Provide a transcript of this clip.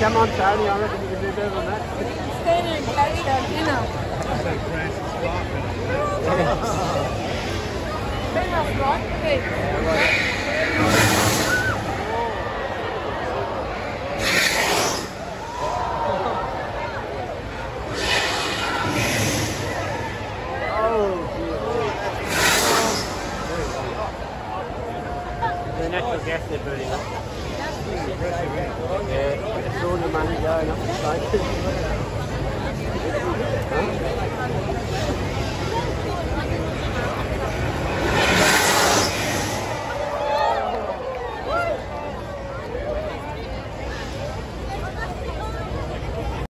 Tony, I reckon you can do better than that. Turn us right. Hey. The natural gas they're burning up. Yeah, 来 렇.